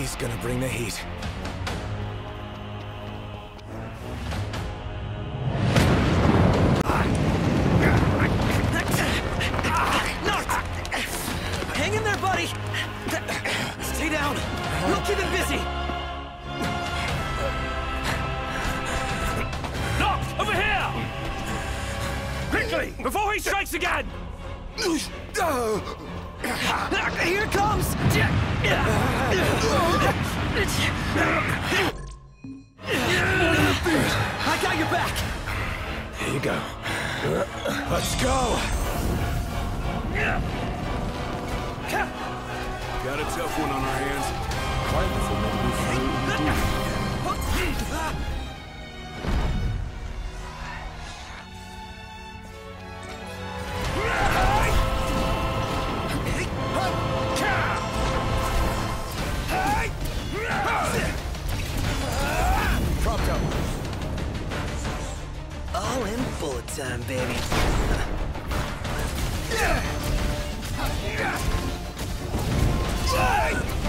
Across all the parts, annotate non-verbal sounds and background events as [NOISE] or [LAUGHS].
He's gonna bring the heat. Hang in there, buddy! Stay down! We'll keep him busy! Noct! Over here! Quickly! Before he strikes again! Here it comes! I got your back! Here you go. Let's go! Got a tough one on our hands. Propped [LAUGHS] All in bullet time, baby. Move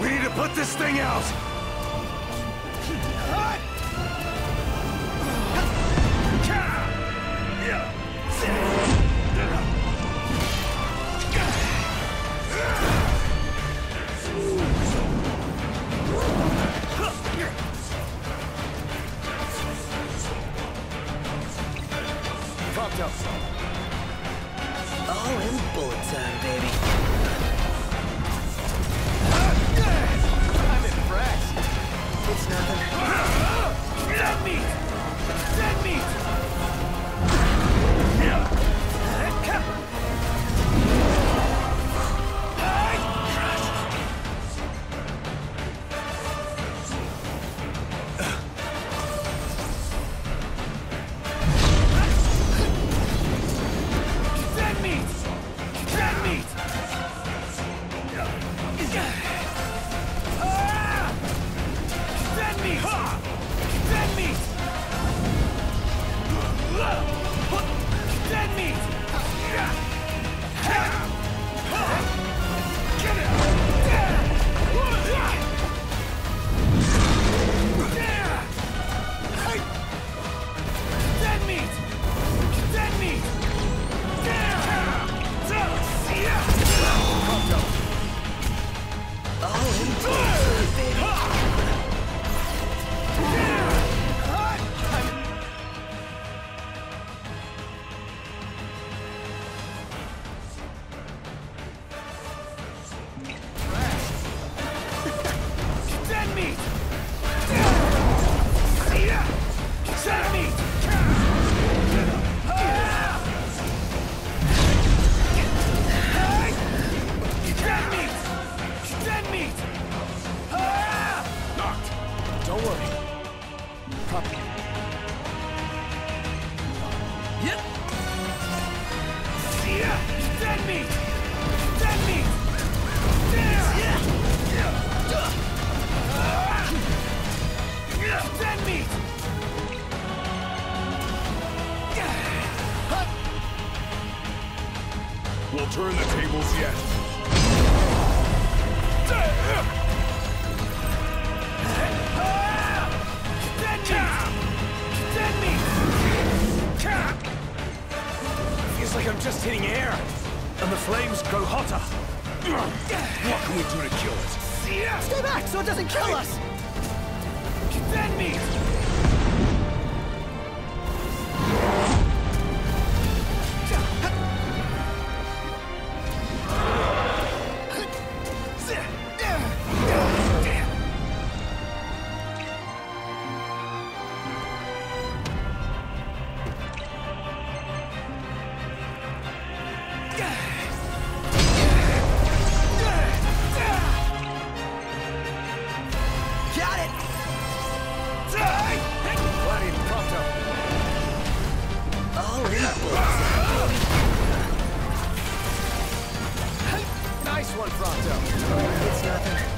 We need to put this thing out! All in bullet time, baby. It's nothing. Let me! Dead meat! Kill us! Dead meat! Nothing.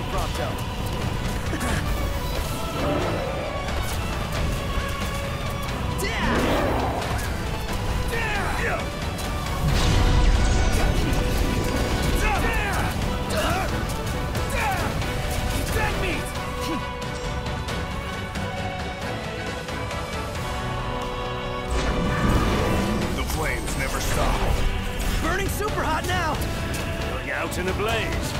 one propped Burning super hot now! Going out in a blaze.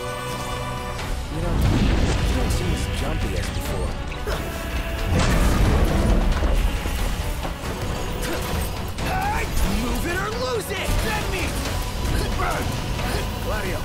grumpy as before. Move it or lose it! Send me! Burn! Gladio!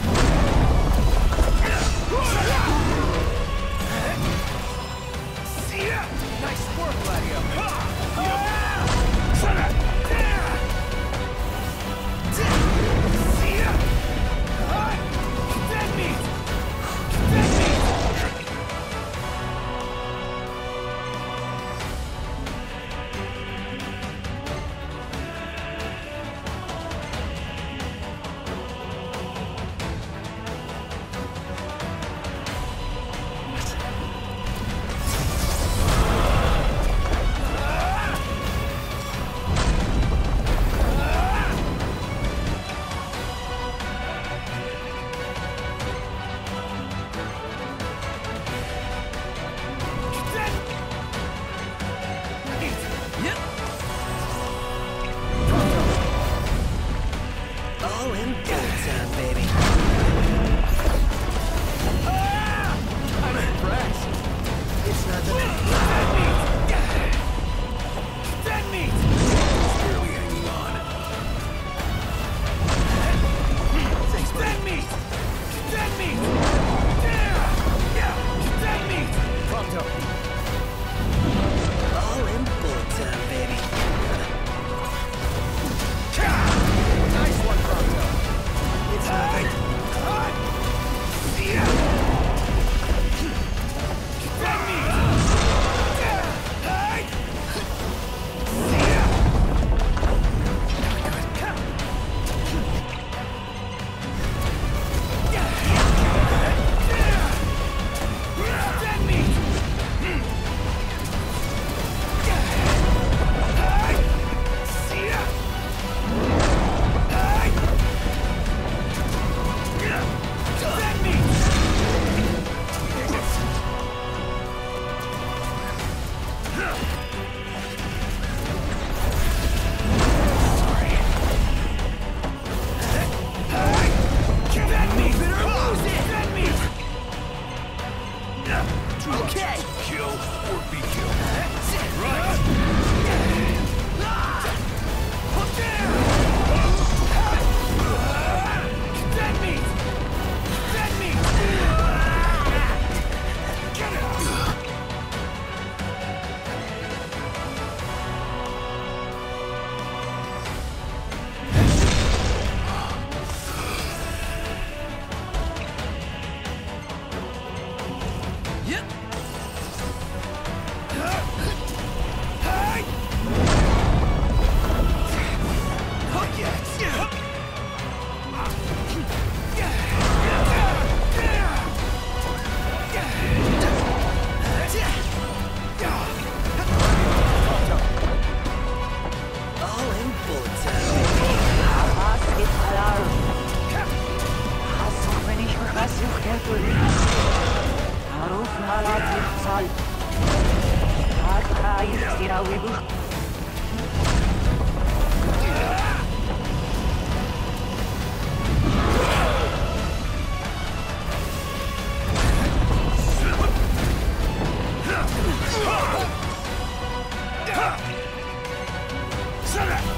上去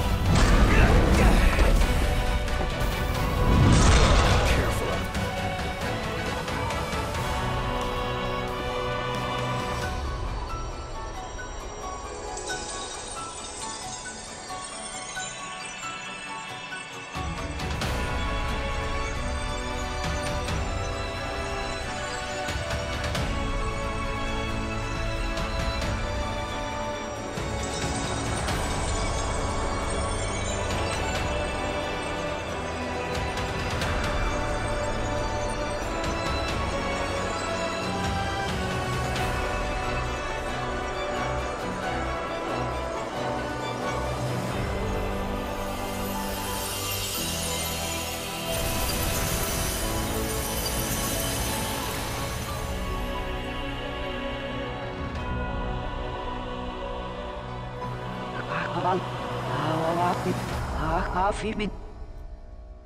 حافي من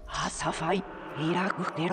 عصفي هيراك مخدر